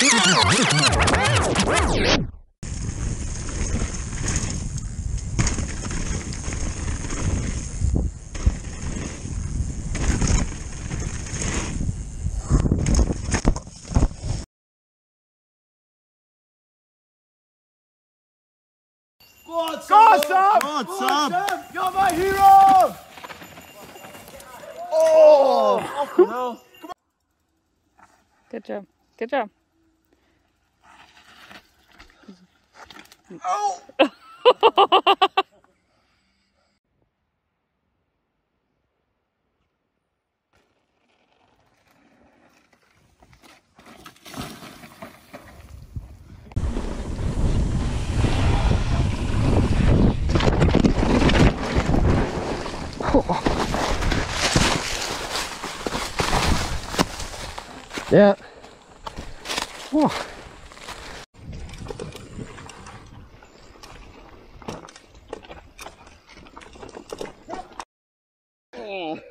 Go on, Sam! Go on, Sam! You're my hero! Oh! Good job. Good job. Oh. Yeah. Whoa.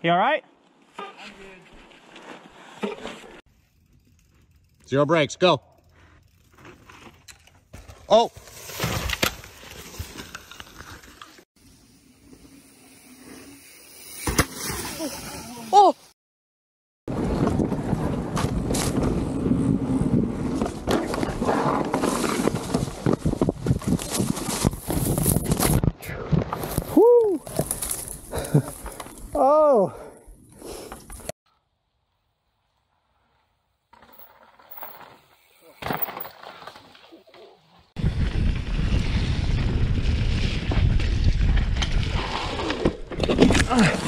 You all right? Zero brakes, go. Oh! Oh! Woo! oh! Oh,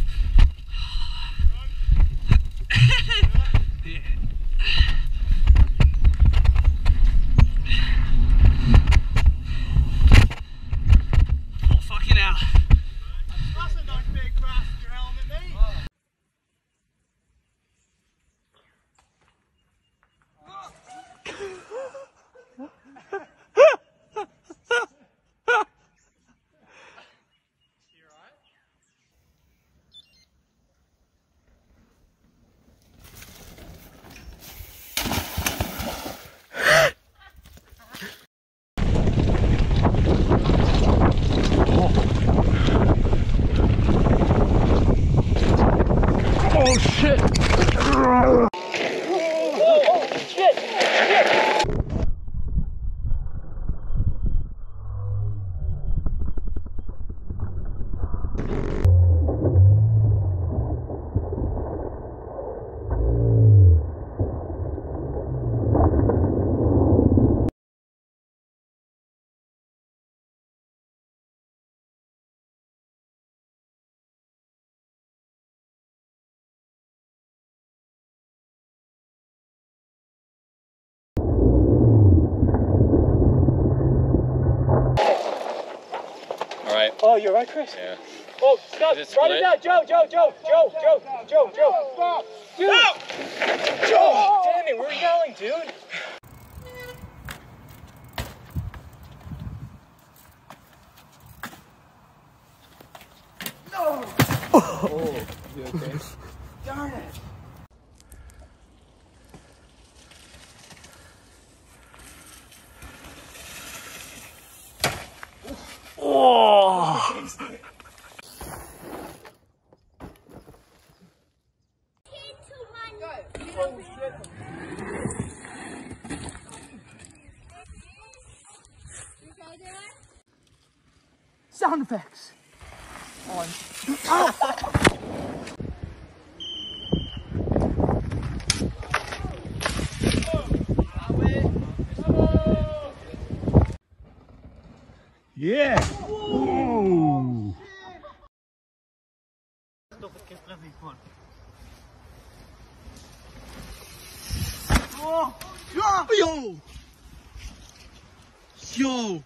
Oh, you're right, Chris. Yeah. Oh, stop. Is it Write split? it down. Joe, Joe, Joe, Joe, Joe, Joe, Joe. Stop. Dude. Joe. Oh. Damn it, we're yelling, dude. Oh, Sound effects. Yeah. Whoa. Yo! Yo!